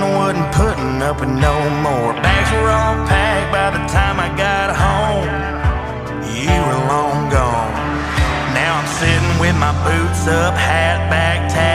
son wasn't putting up with no more. Bags were all packed by the time I got home. You were long gone. Now I'm sitting with my boots up, hat back, tag.